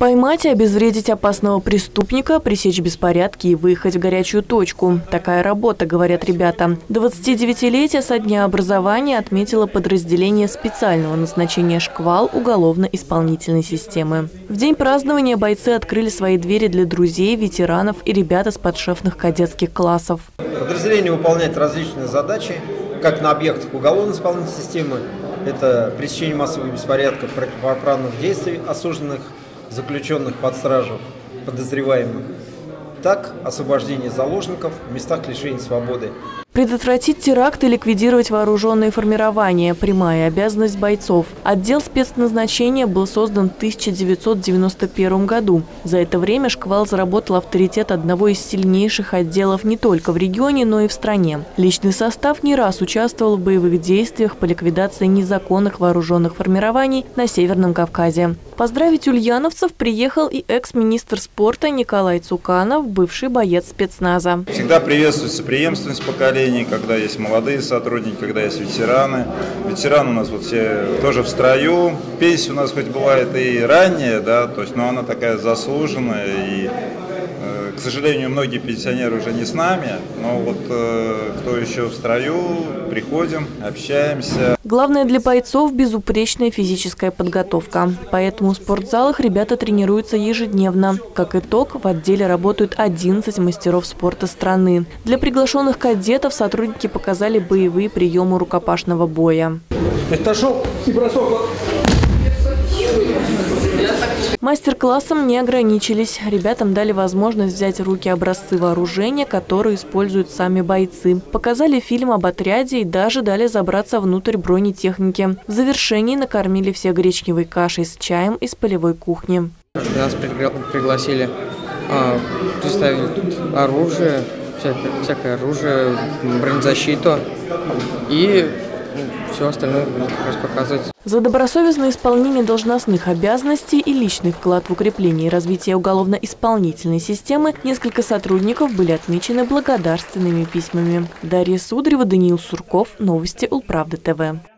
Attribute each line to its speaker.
Speaker 1: Поймать и обезвредить опасного преступника, пресечь беспорядки и выехать в горячую точку. Такая работа, говорят ребята. 29-летие со дня образования отметило подразделение специального назначения «Шквал» уголовно-исполнительной системы. В день празднования бойцы открыли свои двери для друзей, ветеранов и ребят из подшефных кадетских классов.
Speaker 2: Подразделение выполняет различные задачи, как на объектах уголовно-исполнительной системы, это пресечение массовых беспорядков, противоправных действий осужденных заключенных под стражу, подозреваемых, так освобождение заложников в местах лишения свободы.
Speaker 1: Предотвратить теракт и ликвидировать вооруженные формирования – прямая обязанность бойцов. Отдел спецназначения был создан в 1991 году. За это время «Шквал» заработал авторитет одного из сильнейших отделов не только в регионе, но и в стране. Личный состав не раз участвовал в боевых действиях по ликвидации незаконных вооруженных формирований на Северном Кавказе. Поздравить ульяновцев приехал и экс-министр спорта Николай Цуканов, бывший боец спецназа.
Speaker 3: Всегда приветствуется преемственность поколений, когда есть молодые сотрудники, когда есть ветераны. Ветераны у нас вот все тоже в строю. Пенсия у нас хоть бывает и ранняя, да, то есть, но она такая заслуженная и к сожалению, многие пенсионеры уже не с нами, но вот э, кто еще в строю, приходим, общаемся.
Speaker 1: Главное для бойцов – безупречная физическая подготовка. Поэтому в спортзалах ребята тренируются ежедневно. Как итог, в отделе работают 11 мастеров спорта страны. Для приглашенных кадетов сотрудники показали боевые приемы рукопашного боя.
Speaker 2: Пошел и бросок.
Speaker 1: Мастер-классом не ограничились. Ребятам дали возможность взять в руки образцы вооружения, которые используют сами бойцы. Показали фильм об отряде и даже дали забраться внутрь бронетехники. В завершении накормили все гречневой кашей с чаем из полевой кухни.
Speaker 4: Нас пригласили, а, представили тут оружие, всякое, всякое оружие, бронезащиту и все остальное будет как раз показывать.
Speaker 1: За добросовестное исполнение должностных обязанностей и личный вклад в укрепление и развитие уголовно-исполнительной системы несколько сотрудников были отмечены благодарственными письмами. Дарья Сударева, Даниил Сурков. Новости Улправды ТВ.